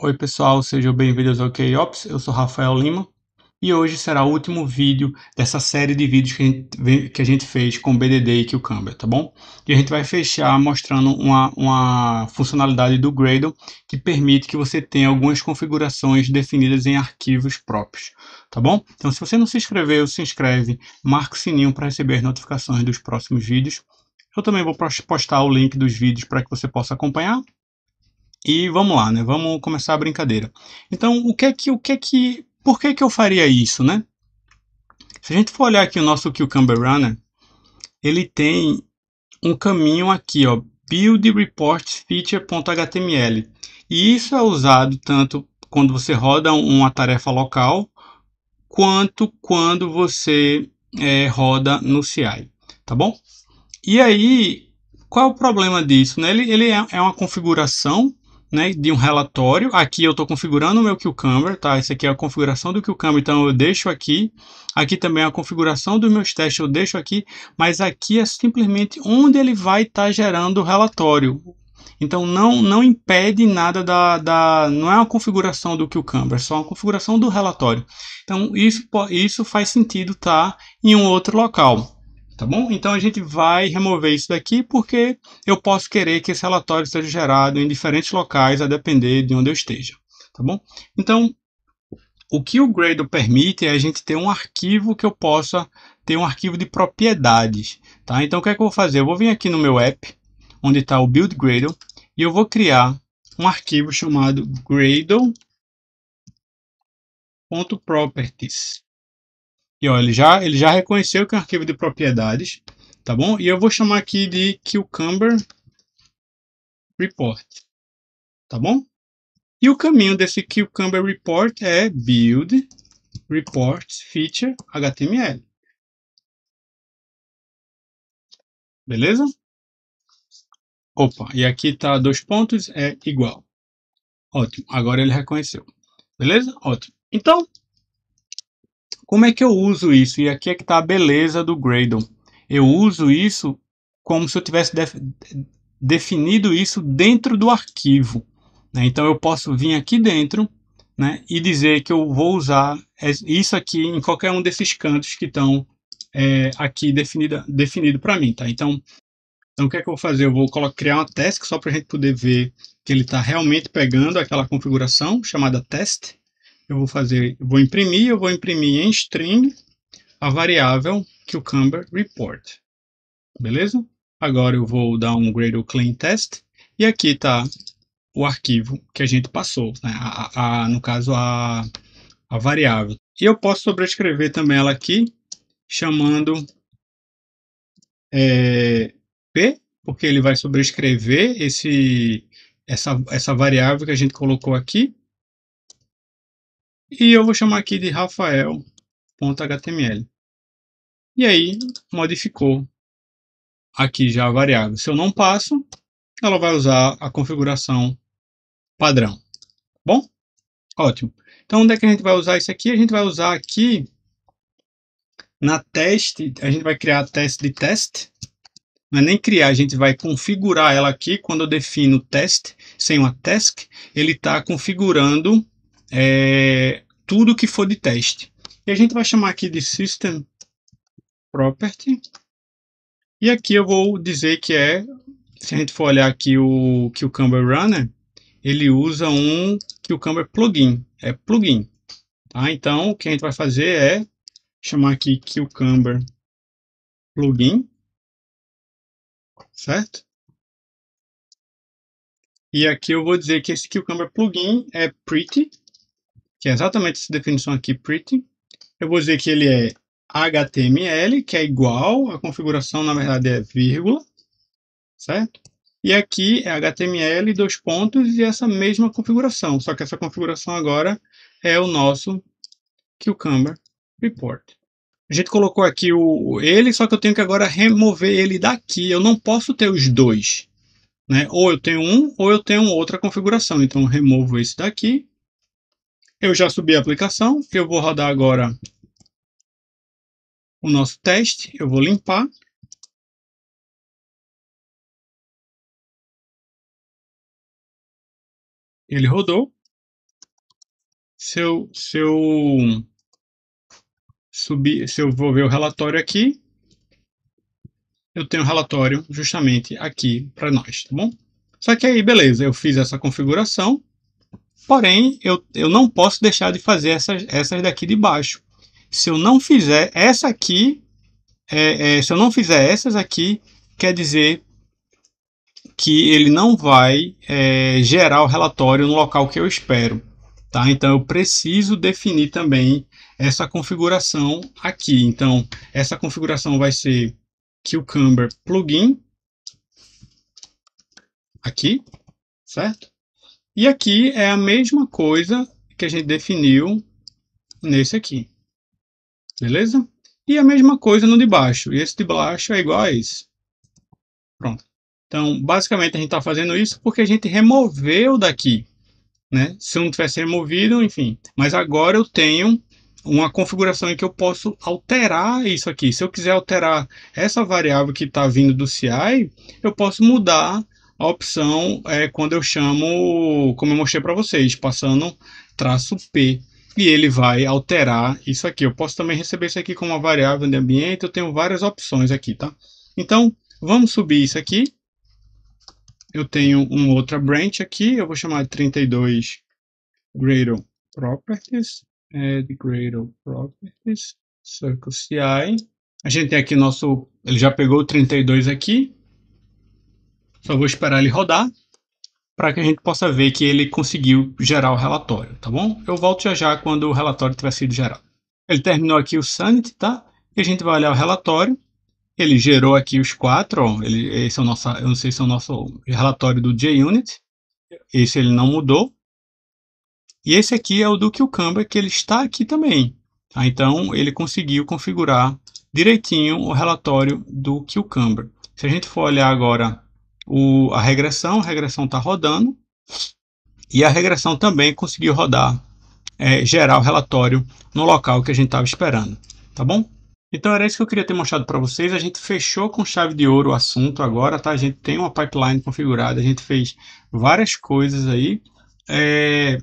Oi pessoal, sejam bem-vindos ao KOps, eu sou Rafael Lima e hoje será o último vídeo dessa série de vídeos que a gente, que a gente fez com BDD e Cucumber, tá bom? E a gente vai fechar mostrando uma, uma funcionalidade do Gradle que permite que você tenha algumas configurações definidas em arquivos próprios, tá bom? Então se você não se inscreveu, se inscreve, marca o sininho para receber as notificações dos próximos vídeos. Eu também vou postar o link dos vídeos para que você possa acompanhar e vamos lá, né? Vamos começar a brincadeira. Então, o que é que, o que é que, por que que eu faria isso, né? Se a gente for olhar aqui o nosso Cucumber Runner, ele tem um caminho aqui, ó, build report feature.html. E isso é usado tanto quando você roda uma tarefa local, quanto quando você é, roda no CI, tá bom? E aí, qual é o problema disso? Né? Ele, ele é, é uma configuração né, de um relatório. Aqui eu estou configurando o meu Cucumber, tá? Essa aqui é a configuração do Cucumber, então eu deixo aqui. Aqui também é a configuração dos meus testes eu deixo aqui, mas aqui é simplesmente onde ele vai estar tá gerando o relatório. Então não, não impede nada da, da. Não é uma configuração do Cucumber, é só uma configuração do relatório. Então isso, isso faz sentido estar tá em um outro local tá bom? Então a gente vai remover isso daqui porque eu posso querer que esse relatório seja gerado em diferentes locais a depender de onde eu esteja, tá bom? Então o que o Gradle permite é a gente ter um arquivo que eu possa ter um arquivo de propriedades, tá? Então o que é que eu vou fazer? Eu vou vir aqui no meu app, onde está o Build Gradle, e eu vou criar um arquivo chamado gradle.properties. E ó, ele já, ele já reconheceu que é um arquivo de propriedades, tá bom? E eu vou chamar aqui de Cucumber Report, tá bom? E o caminho desse Cucumber Report é build report feature HTML. Beleza? Opa, e aqui tá dois pontos, é igual. Ótimo, agora ele reconheceu. Beleza? Ótimo. Então, como é que eu uso isso? E aqui é que está a beleza do Gradle. Eu uso isso como se eu tivesse def definido isso dentro do arquivo. Né? Então eu posso vir aqui dentro né, e dizer que eu vou usar isso aqui em qualquer um desses cantos que estão é, aqui definido, definido para mim. Tá? Então, então o que é que eu vou fazer? Eu vou criar uma task só para a gente poder ver que ele está realmente pegando aquela configuração chamada test eu vou fazer, eu vou imprimir, eu vou imprimir em string a variável cucumber report. Beleza? Agora eu vou dar um Gradle clean test e aqui está o arquivo que a gente passou, né? a, a, no caso a, a variável. E eu posso sobrescrever também ela aqui, chamando é, p, porque ele vai sobrescrever esse, essa, essa variável que a gente colocou aqui, e eu vou chamar aqui de rafael.html. E aí, modificou aqui já a variável. Se eu não passo, ela vai usar a configuração padrão. Bom? Ótimo. Então, onde é que a gente vai usar isso aqui? A gente vai usar aqui na teste, a gente vai criar a teste de teste. Não é nem criar, a gente vai configurar ela aqui. Quando eu defino teste sem uma task, ele está configurando é, tudo que for de teste. E a gente vai chamar aqui de System Property. E aqui eu vou dizer que é, se a gente for olhar aqui o Cucumber Runner, ele usa um Cucumber Plugin, é plugin. Tá? Então, o que a gente vai fazer é chamar aqui Cucumber Plugin, certo? E aqui eu vou dizer que esse Cucumber Plugin é pretty, que é exatamente essa definição aqui, pretty. Eu vou dizer que ele é HTML, que é igual, a configuração na verdade é vírgula, certo? E aqui é HTML, dois pontos, e essa mesma configuração, só que essa configuração agora é o nosso Cucumber Report. A gente colocou aqui o ele, só que eu tenho que agora remover ele daqui. Eu não posso ter os dois. Né? Ou eu tenho um, ou eu tenho outra configuração. Então, eu removo esse daqui eu já subi a aplicação, eu vou rodar agora o nosso teste, eu vou limpar. Ele rodou. Se eu, se eu subir, se eu vou ver o relatório aqui, eu tenho o relatório justamente aqui para nós, tá bom? Só que aí, beleza, eu fiz essa configuração, porém, eu, eu não posso deixar de fazer essas, essas daqui de baixo. Se eu não fizer essa aqui, é, é, se eu não fizer essas aqui, quer dizer que ele não vai é, gerar o relatório no local que eu espero. Tá? Então eu preciso definir também essa configuração aqui. Então essa configuração vai ser Cucumber plugin aqui, certo? E aqui é a mesma coisa que a gente definiu nesse aqui. Beleza? E a mesma coisa no de baixo. E esse de baixo é igual a esse. Pronto. Então, basicamente, a gente está fazendo isso porque a gente removeu daqui. Né? Se não tivesse removido, enfim. Mas agora eu tenho uma configuração em que eu posso alterar isso aqui. Se eu quiser alterar essa variável que está vindo do CI, eu posso mudar a opção é, quando eu chamo, como eu mostrei para vocês, passando traço P. E ele vai alterar isso aqui. Eu posso também receber isso aqui como uma variável de ambiente. Eu tenho várias opções aqui, tá? Então, vamos subir isso aqui. Eu tenho uma outra branch aqui. Eu vou chamar de 32 Gradle Properties. Add Gradle Properties. Circle CI. A gente tem aqui nosso... Ele já pegou o 32 aqui. Só vou esperar ele rodar para que a gente possa ver que ele conseguiu gerar o relatório, tá bom? Eu volto já já quando o relatório tiver sido gerado. Ele terminou aqui o Sanity, tá? E a gente vai olhar o relatório. Ele gerou aqui os quatro. Ele, esse é o nosso, eu não sei se é o nosso relatório do JUnit. Esse ele não mudou. E esse aqui é o do Cucumber, que ele está aqui também. Tá? Então, ele conseguiu configurar direitinho o relatório do Cucumber. Se a gente for olhar agora o, a regressão, a regressão está rodando, e a regressão também conseguiu rodar, é, gerar o relatório no local que a gente estava esperando, tá bom? Então era isso que eu queria ter mostrado para vocês. A gente fechou com chave de ouro o assunto agora, tá? A gente tem uma pipeline configurada, a gente fez várias coisas aí. É...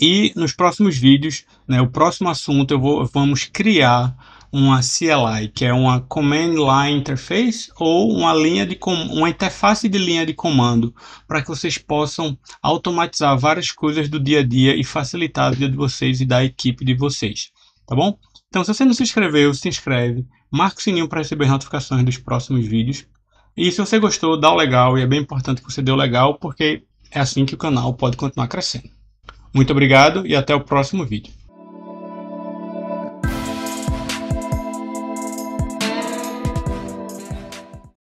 E nos próximos vídeos, né, o próximo assunto, eu vou, vamos criar uma CLI, que é uma Command Line Interface ou uma linha de uma interface de linha de comando, para que vocês possam automatizar várias coisas do dia a dia e facilitar a vida de vocês e da equipe de vocês, tá bom? Então, se você não se inscreveu, se inscreve, marca o sininho para receber notificações dos próximos vídeos. E se você gostou, dá o legal, e é bem importante que você dê o legal, porque é assim que o canal pode continuar crescendo. Muito obrigado e até o próximo vídeo.